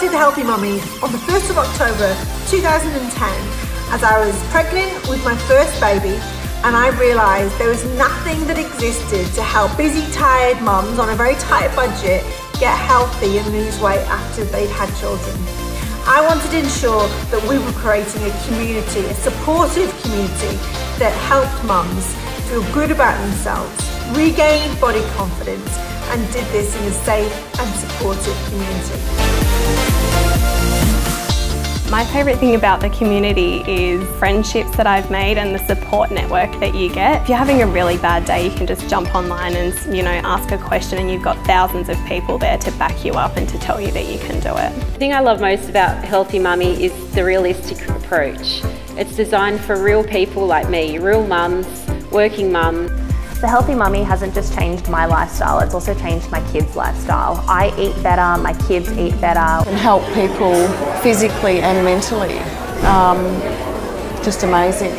to Healthy Mummy on the 1st of October 2010 as I was pregnant with my first baby and I realised there was nothing that existed to help busy, tired mums on a very tight budget get healthy and lose weight after they'd had children. I wanted to ensure that we were creating a community, a supportive community that helped mums feel good about themselves, regain body confidence, and did this in a safe and supportive community. My favourite thing about the community is friendships that I've made and the support network that you get. If you're having a really bad day, you can just jump online and you know ask a question and you've got thousands of people there to back you up and to tell you that you can do it. The thing I love most about Healthy Mummy is the realistic approach. It's designed for real people like me, real mums, working mums. The Healthy Mummy hasn't just changed my lifestyle, it's also changed my kids' lifestyle. I eat better, my kids eat better. And help people physically and mentally. Um, just amazing.